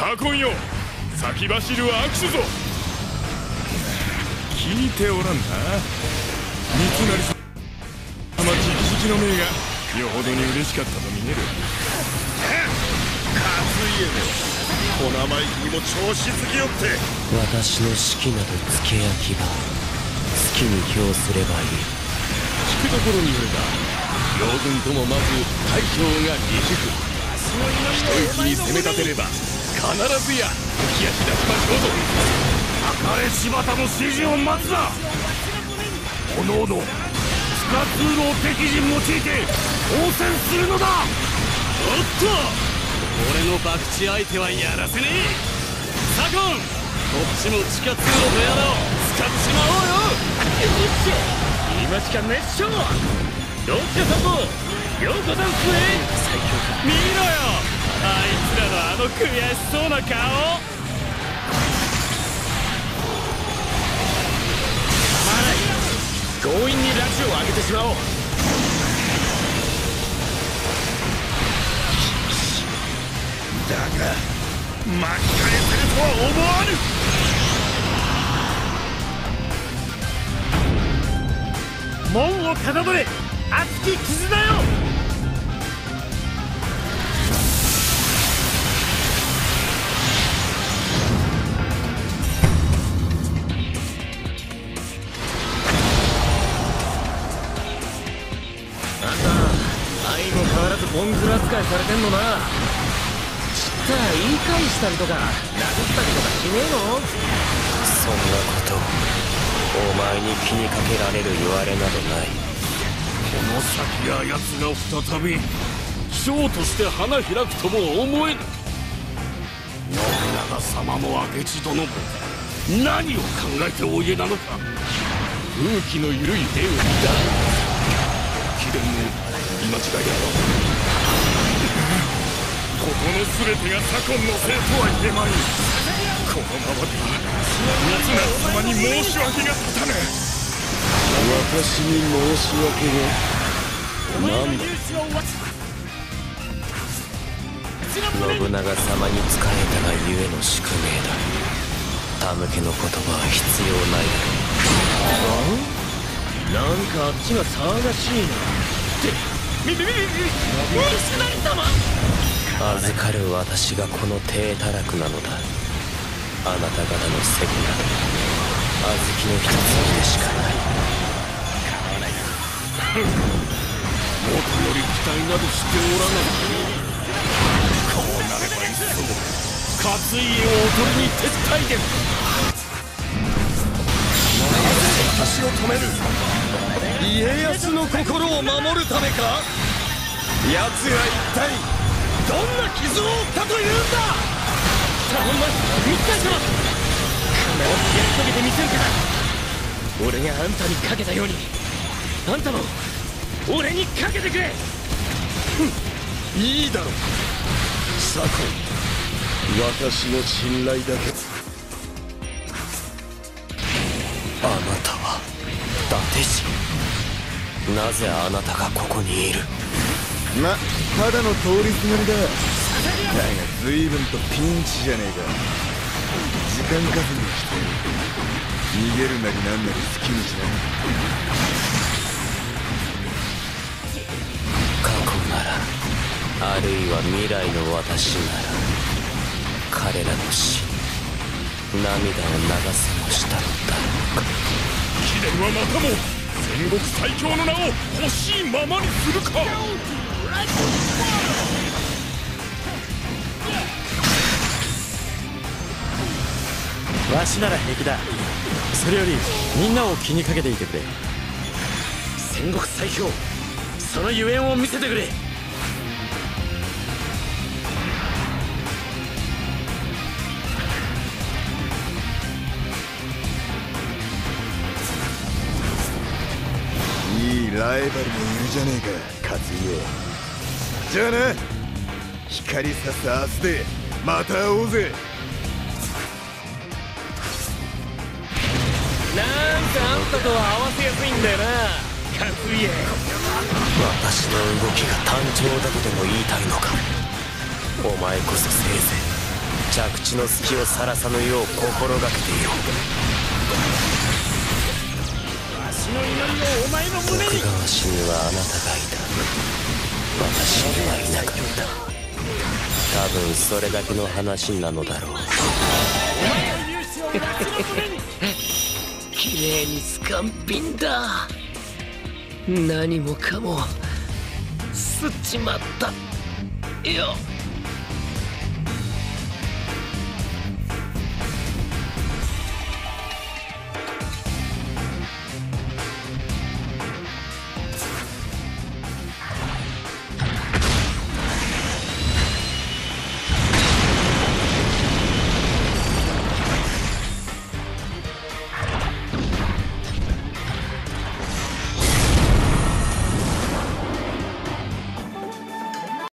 左近よ先走るは握手ぞ。聞いておらんな。三成様直々の命がよほどに嬉しかったと見える。勝家めお生意気にも調子づきよって。私の指揮など付け焼き場。好きに評すればいい。聞くところによれば両軍ともまず大将が二軸一息に攻め立てれば必ずや浮き足出しましょうぞ。赤れ柴田の指示を待つな。おのおの不可通路を敵陣用いて応戦するのだ。おっと俺の博打相手はやらせねえ。左近こっちも地下通路の矢を使っちまおうよ。よっしゃ今しか熱唱。どっちさんもようこざんすね最強か。見ろよ。ああいつらのあの悔しそうな顔。強引に拉致を上げてしまおう。だが巻き返せるとは思わぬ。門をかたどれ熱き絆よ。相も変わらずボンクラ扱いされてんのな。ちったら言い返したりとか殴ったりとかしねえの？そんなことお前に気にかけられる言われなどない。この先が奴が再び将として花開くとも思えぬ。信長様も明智殿も何を考えておいでなのか。風紀の緩い兵を見た貴殿も見間違いであろうここの全てが左近のせいとは言えまいこのままでは三成様に申し訳が立たぬ私に申し訳が何だ信長様に仕えたがゆえの宿命だ。手向けの言葉は必要ない。だろなんかあっちが騒がしいな。ってみみみみみ三成様預かる私がこの低たらくなのだあなた方の責など小豆の一つでしかない変わらないもっとより期待などしておらないこうなればいっそ勝家をおとりに撤退でを止める家康の心を守るためか奴が一体どんな傷を負ったというんだ。頼んます三谷様必ずやり遂げてみせるか。ら俺があんたにかけたようにあんたも俺にかけてくれ。いいだろう。左近私の信頼だけ。達氏なぜあなたがここにいる？まただの通りすがりだ。だが随分とピンチじゃねえか。時間稼ぎにして逃げるなりなんなり好きにしな。過去ならあるいは未来の私なら彼らの死に涙を流せもしたのだろうか貴殿はまたも戦国最強の名を欲しいままにするか。わしなら平気だ。それよりみんなを気にかけていてくれ。戦国最強そのゆえんを見せてくれ。ライバルもいるじゃねえか勝家。じゃあな。光さす明日でまた会おうぜ。なんかあんたとは合わせやすいんだよな勝家。私の動きが単調だとでも言いたいのか。お前こそせいぜい着地の隙をさらさぬよう心がけているわしの祈りをお前の胸に徳川氏にはあなたがいた。私にはいなかった。多分それだけの話なのだろう。綺麗にスカンピンだ何もかも吸っちまったよ